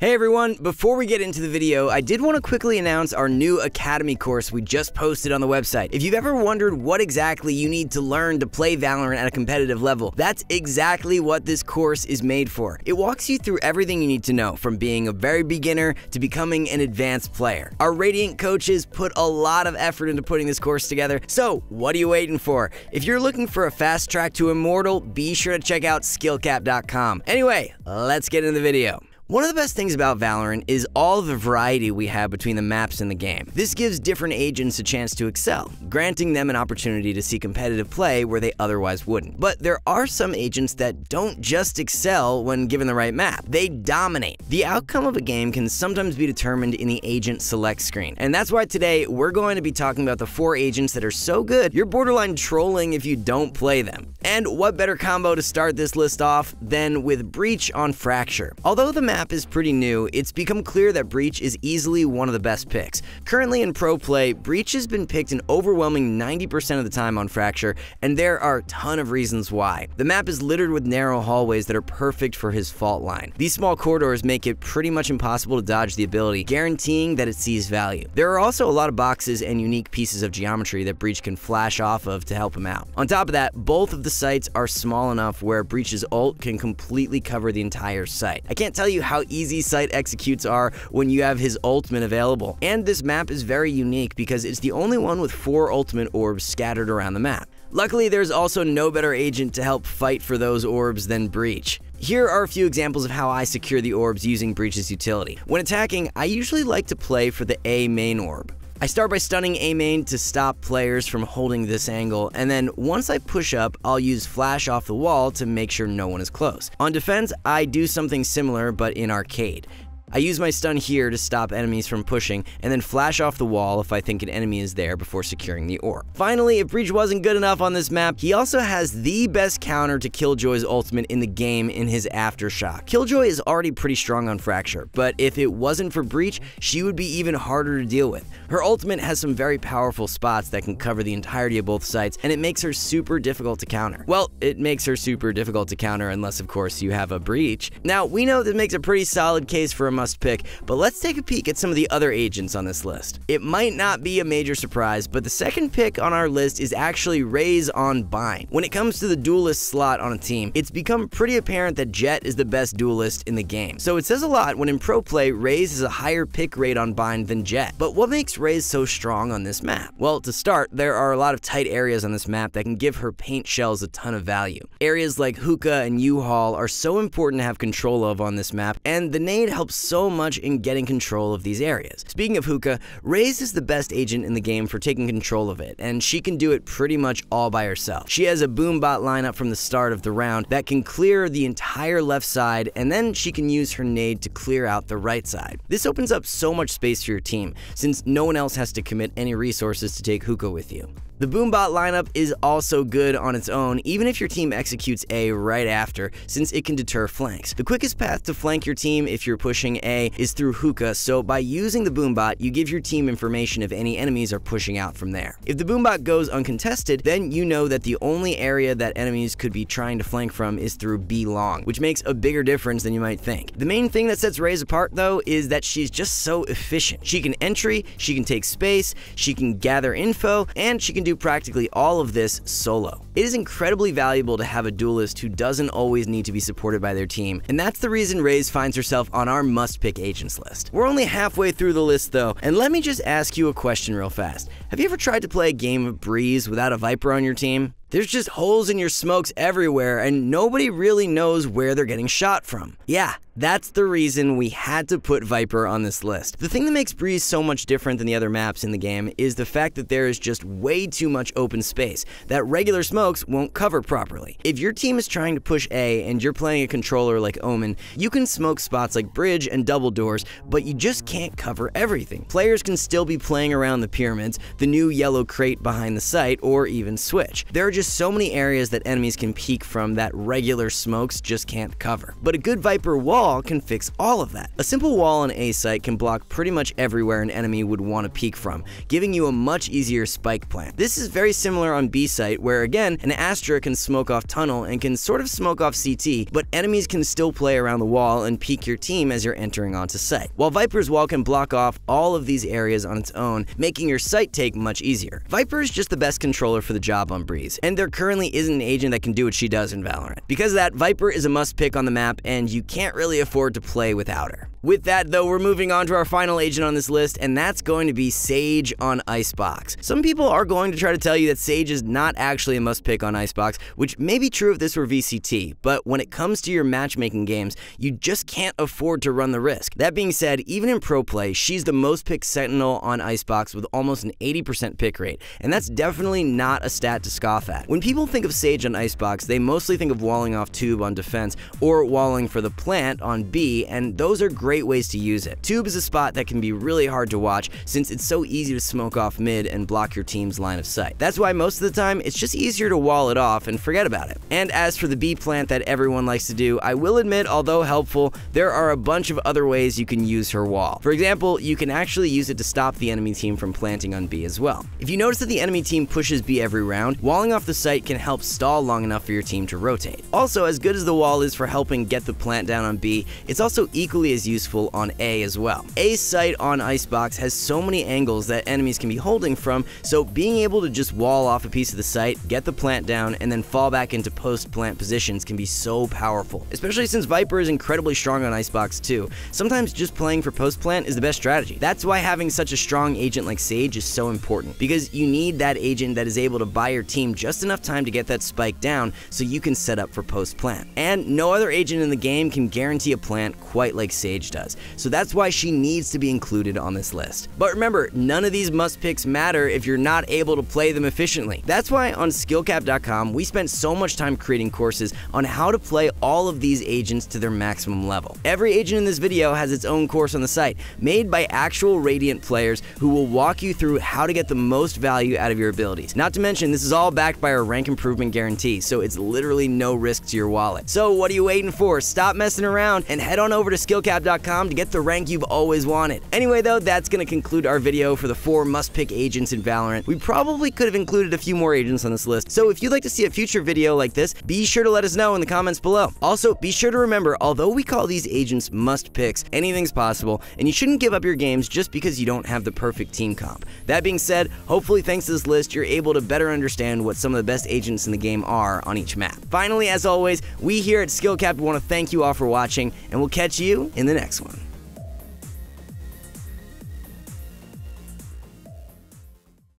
Hey everyone, before we get into the video, I did want to quickly announce our new Academy course we just posted on the website. If you've ever wondered what exactly you need to learn to play Valorant at a competitive level, that's exactly what this course is made for. It walks you through everything you need to know, from being a very beginner to becoming an advanced player. Our Radiant coaches put a lot of effort into putting this course together, so what are you waiting for? If you're looking for a fast track to Immortal, be sure to check out skill-capped.com. Anyway, let's get into the video. One of the best things about Valorant is all the variety we have between the maps in the game. This gives different agents a chance to excel, granting them an opportunity to see competitive play where they otherwise wouldn't. But there are some agents that don't just excel when given the right map, they dominate. The outcome of a game can sometimes be determined in the agent select screen, and that's why today we're going to be talking about the four agents that are so good you're borderline trolling if you don't play them. And what better combo to start this list off than with Breach on Fracture. Although the map map is pretty new, it's become clear that Breach is easily one of the best picks. Currently in pro play, Breach has been picked an overwhelming 90% of the time on Fracture, and there are a ton of reasons why. The map is littered with narrow hallways that are perfect for his fault line. These small corridors make it pretty much impossible to dodge the ability, guaranteeing that it sees value. There are also a lot of boxes and unique pieces of geometry that Breach can flash off of to help him out. On top of that, both of the sites are small enough where Breach's ult can completely cover the entire site. I can't tell you how easy site executes are when you have his ultimate available. And this map is very unique because it's the only one with four ultimate orbs scattered around the map. Luckily, there's also no better agent to help fight for those orbs than Breach. Here are a few examples of how I secure the orbs using Breach's utility. When attacking, I usually like to play for the A main orb. I start by stunning A main to stop players from holding this angle, and then once I push up, I'll use flash off the wall to make sure no one is close. On defense, I do something similar but in arcade. I use my stun here to stop enemies from pushing, and then flash off the wall if I think an enemy is there before securing the orb. Finally, if Breach wasn't good enough on this map, he also has the best counter to Killjoy's ultimate in the game in his Aftershock. Killjoy is already pretty strong on Fracture, but if it wasn't for Breach, she would be even harder to deal with. Her ultimate has some very powerful spots that can cover the entirety of both sites, and it makes her super difficult to counter. Well, it makes her super difficult to counter unless, of course, you have a Breach. Now, we know this makes a pretty solid case for a must pick, but let's take a peek at some of the other agents on this list. It might not be a major surprise, but the second pick on our list is actually Raze on Bind. When it comes to the duelist slot on a team, it's become pretty apparent that Jett is the best duelist in the game. So it says a lot when in pro play, Raze has a higher pick rate on Bind than Jett. But what makes Raze so strong on this map? Well, to start, there are a lot of tight areas on this map that can give her paint shells a ton of value. Areas like Hookah and U-Hall are so important to have control of on this map, and the nade helps so much in getting control of these areas. Speaking of Hookah, Raze is the best agent in the game for taking control of it, and she can do it pretty much all by herself. She has a boombot lineup from the start of the round that can clear the entire left side, and then she can use her nade to clear out the right side. This opens up so much space for your team, since no one else has to commit any resources to take Hookah with you. The Boombot lineup is also good on its own, even if your team executes A right after, since it can deter flanks. The quickest path to flank your team if you're pushing A is through Hookah, so by using the Boombot, you give your team information if any enemies are pushing out from there. If the Boombot goes uncontested, then you know that the only area that enemies could be trying to flank from is through B long, which makes a bigger difference than you might think. The main thing that sets Raze apart, though, is that she's just so efficient. She can entry, she can take space, she can gather info, and she can do do practically all of this solo. It is incredibly valuable to have a duelist who doesn't always need to be supported by their team, and that's the reason Raze finds herself on our must-pick agents list. We're only halfway through the list though, and let me just ask you a question real fast. Have you ever tried to play a game of Breeze without a Viper on your team? There's just holes in your smokes everywhere, and nobody really knows where they're getting shot from. Yeah, that's the reason we had to put Viper on this list. The thing that makes Breeze so much different than the other maps in the game is the fact that there is just way too much open space that regular smokes won't cover properly. If your team is trying to push A and you're playing a controller like Omen, you can smoke spots like Bridge and Double Doors, but you just can't cover everything. Players can still be playing around the pyramids, the new yellow crate behind the site, or even Switch. There are just so many areas that enemies can peek from that regular smokes just can't cover. But a good Viper wall can fix all of that. A simple wall on A site can block pretty much everywhere an enemy would want to peek from, giving you a much easier spike plant. This is very similar on B site, where again, an Astra can smoke off tunnel and can sort of smoke off CT, but enemies can still play around the wall and peek your team as you're entering onto site. While Viper's wall can block off all of these areas on its own, making your site take much easier. Viper is just the best controller for the job on Breeze, and there currently isn't an agent that can do what she does in Valorant. Because of that, Viper is a must pick on the map, and you can't really afford to play without her. With that, though, we're moving on to our final agent on this list, and that's going to be Sage on Icebox. Some people are going to try to tell you that Sage is not actually a must pick on Icebox, which may be true if this were VCT, but when it comes to your matchmaking games, you just can't afford to run the risk. That being said, even in pro play, she's the most picked Sentinel on Icebox with almost an 80% pick rate, and that's definitely not a stat to scoff at. When people think of Sage on Icebox, they mostly think of walling off Tube on defense or walling for the plant on B, and those are great great ways to use it. Tube is a spot that can be really hard to watch since it's so easy to smoke off mid and block your team's line of sight. That's why most of the time it's just easier to wall it off and forget about it. And as for the B plant that everyone likes to do, I will admit, although helpful, there are a bunch of other ways you can use her wall. For example, you can actually use it to stop the enemy team from planting on B as well. If you notice that the enemy team pushes B every round, walling off the site can help stall long enough for your team to rotate. Also, as good as the wall is for helping get the plant down on B, it's also equally as useful useful on A as well. A's site on Icebox has so many angles that enemies can be holding from, so being able to just wall off a piece of the site, get the plant down, and then fall back into post-plant positions can be so powerful, especially since Viper is incredibly strong on Icebox too. Sometimes just playing for post-plant is the best strategy. That's why having such a strong agent like Sage is so important, because you need that agent that is able to buy your team just enough time to get that spike down so you can set up for post-plant. And no other agent in the game can guarantee a plant quite like Sage does. So that's why she needs to be included on this list. But remember, none of these must picks matter if you're not able to play them efficiently. That's why on skill-capped.com we spent so much time creating courses on how to play all of these agents to their maximum level. Every agent in this video has its own course on the site, made by actual Radiant players who will walk you through how to get the most value out of your abilities. Not to mention, this is all backed by our rank improvement guarantee, so it's literally no risk to your wallet. So what are you waiting for? Stop messing around and head on over to skill-capped.com to get the rank you've always wanted. Anyway though, that's gonna conclude our video for the four must-pick agents in Valorant. We probably could have included a few more agents on this list, so if you'd like to see a future video like this, be sure to let us know in the comments below. Also, be sure to remember, although we call these agents must-picks, anything's possible, and you shouldn't give up your games just because you don't have the perfect team comp. That being said, hopefully thanks to this list, you're able to better understand what some of the best agents in the game are on each map. Finally, as always, we here at SkillCapped want to thank you all for watching, and we'll catch you in the next one.